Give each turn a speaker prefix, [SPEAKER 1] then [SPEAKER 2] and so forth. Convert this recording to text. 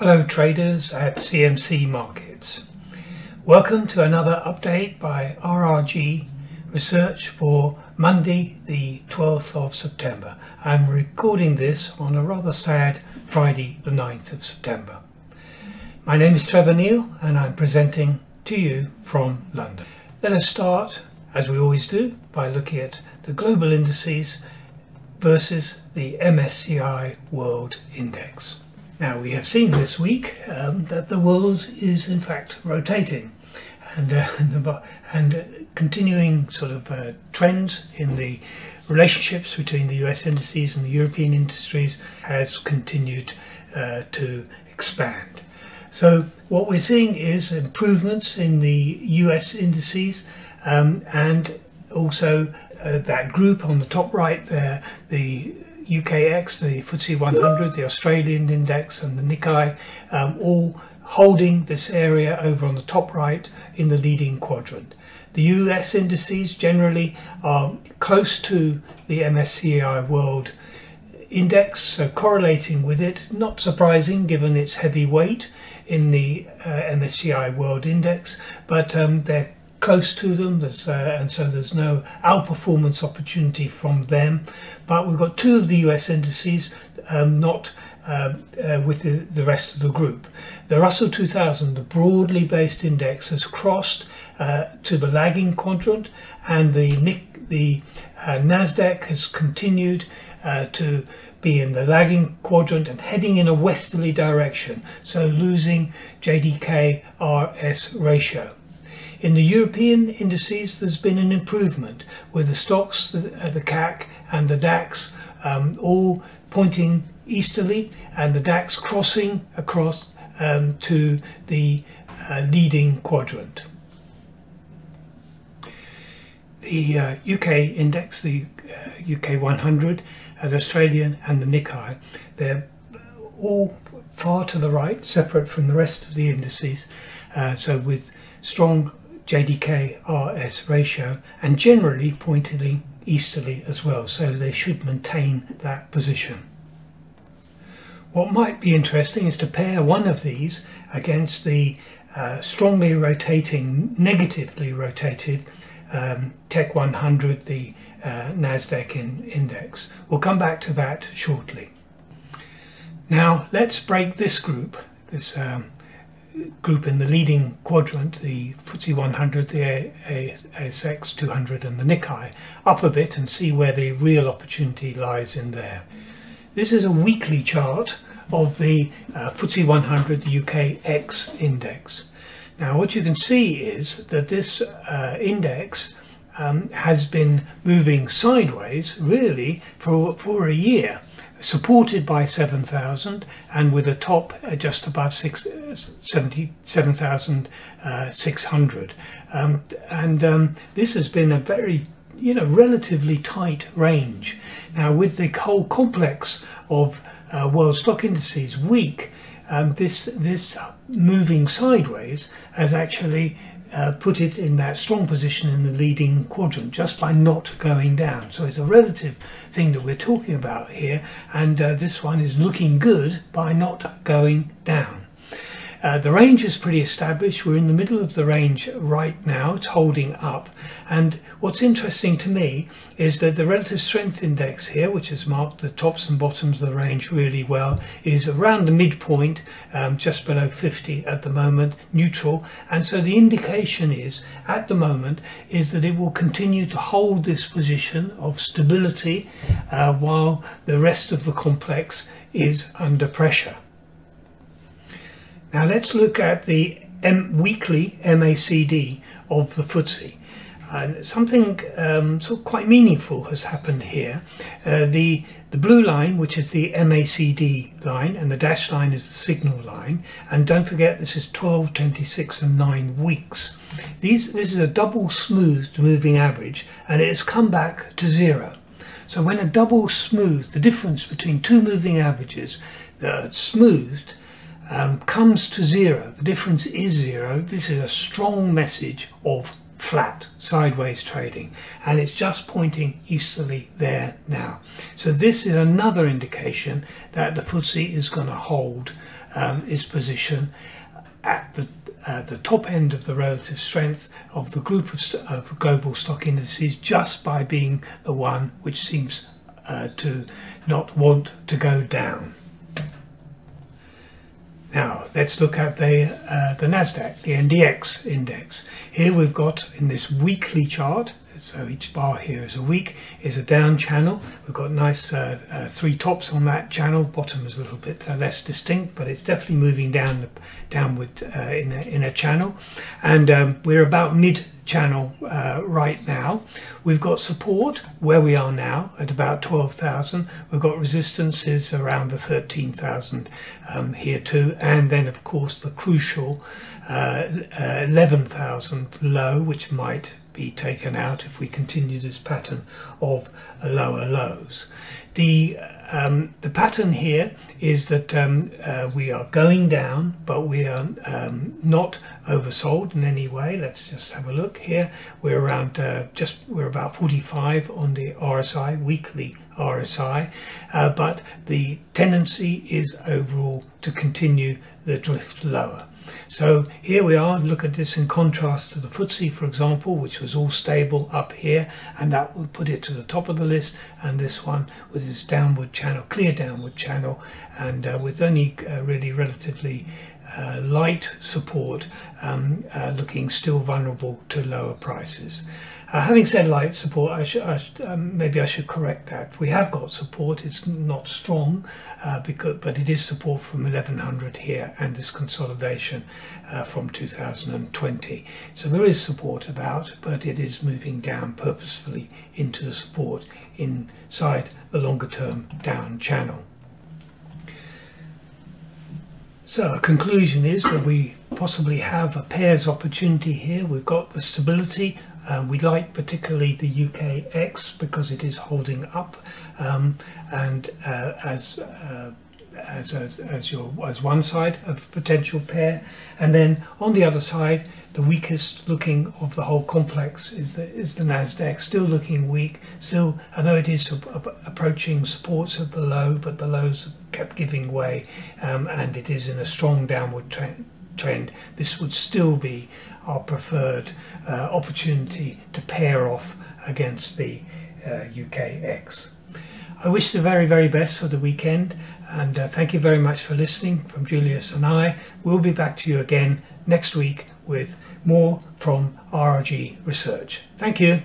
[SPEAKER 1] Hello traders at CMC Markets. Welcome to another update by RRG Research for Monday the 12th of September. I'm recording this on a rather sad Friday the 9th of September. My name is Trevor Neil and I'm presenting to you from London. Let us start, as we always do, by looking at the global indices versus the MSCI World Index. Now we have seen this week um, that the world is in fact rotating and, uh, and, uh, continuing sort of uh, trends in the relationships between the US indices and the European industries has continued uh, to expand. So what we're seeing is improvements in the US indices um, and also uh, that group on the top right there, the UKX, the FTSE 100, the Australian index, and the Nikkei, um, all holding this area over on the top right in the leading quadrant. The US indices generally are close to the MSCI World Index, so correlating with it, not surprising given its heavy weight in the uh, MSCI World Index, but um, they're close to them, uh, and so there's no outperformance opportunity from them. But we've got two of the US indices um, not uh, uh, with the, the, rest of the group. The Russell 2000, the broadly based index, has crossed uh, to the lagging quadrant, and the the uh, Nasdaq has continued uh, to be in the lagging quadrant and heading in a westerly direction, so losing JDK RS ratio. In the European indices, there's been an improvement with the STOXX, the, uh, the CAC, and the DAX um, all pointing easterly, and the DAX crossing across um, to the uh, leading quadrant. The uh, UK index, the UK uh, 100, uh, the Australian, and the Nikkei, they're all far to the right, separate from the rest of the indices. Uh, so with strong JDK RS ratio and generally pointing easterly as well, so they should maintain that position. What might be interesting is to pair one of these against the uh, strongly rotating, negatively rotated um, Tech 100, the uh, NASDAQ in, index. We'll come back to that shortly. Now let's break this group, this um, group in the leading quadrant, the FTSE 100, the ASX 200 and the Nikkei, up a bit and see where the real opportunity lies in there. This is a weekly chart of the uh, FTSE 100 UK X index. Now what you can see is that this uh, index um, has been moving sideways really for, for a year supported by 7,000 and with a top just above 77,600. Um, and um, this has been a very you know relatively tight range. Now with the whole complex of uh, world stock indices weak, um, this this moving sideways has actually uh, put it in that strong position in the leading quadrant just by not going down. So it's a relative thing that we're talking about here, and uh, this one is looking good by not going down. Uh, the range is pretty established. We're in the middle of the range right now. It's holding up. And what's interesting to me is that the relative strength index here, which has marked the tops and bottoms of the range really well, is around the midpoint, um, just below 50 at the moment, neutral. And so the indication is, at the moment, is that it will continue to hold this position of stability uh, while the rest of the complex is under pressure. Now let's look at the M weekly MACD of the FTSE. And something um, sort of quite meaningful has happened here. Uh, the the blue line, which is the MACD line, and the dashed line is the signal line. And don't forget, this is 12, 26, and 9 weeks. These, this is a double smoothed moving average, and it has come back to zero. So when a double smooth, the difference between two moving averages that are smoothed um, comes to zero, the difference is zero, this is a strong message of flat, sideways trading, and it's just pointing easterly there now. So this is another indication that the FTSE is going to hold um, its position at the uh, the top end of the relative strength of the group of, of global stock indices just by being the one which seems uh, to not want to go down. Now let's look at the uh, the Nasdaq, the NDX index. Here we've got in this weekly chart. So each bar here is a week is a down channel. We've got nice uh, uh, three tops on that channel. Bottom is a little bit uh, less distinct, but it's definitely moving down downward uh, in a, in a channel. And um, we're about mid channel uh, right now. We've got support where we are now at about 12,000. We've got resistances around the 13,000 um, here too. And then of course the crucial uh, uh, 11,000 low, which might be taken out if we continue this pattern of lower lows. The um, the pattern here is that um, uh, we are going down, but we are um, not oversold in any way. Let's just have a look here. We're around uh, just we're about 45 on the RSI weekly RSI, uh, but the tendency is overall to continue the drift lower. So here we are, look at this in contrast to the FTSE, for example, which was all stable up here, and that would put it to the top of the list, and this one with this downward channel, clear downward channel, and uh, with only uh, really relatively uh, light support, um, uh, looking still vulnerable to lower prices. Uh, having said light support, I I um, maybe I should correct that. We have got support. It's not strong, uh, because but it is support from 1100 here and this consolidation uh, from 2020. So there is support about, but it is moving down purposefully into the support inside the longer term down channel. So a conclusion is that we possibly have a pairs opportunity here. We've got the stability. Um, we like particularly the UKX because it is holding up um, and uh, as, uh, as, as, as, your, as one side of potential pair. And then on the other side, the weakest looking of the whole complex is the is the Nasdaq, still looking weak. Still, although it is approaching supports at the low, but the lows kept giving way, um, and it is in a strong downward trend. Trend. This would still be our preferred uh, opportunity to pair off against the uh, UKX. I wish the very, very best for the weekend, and uh, thank you very much for listening from Julius and I. We'll be back to you again next week with more from RRG Research. Thank you.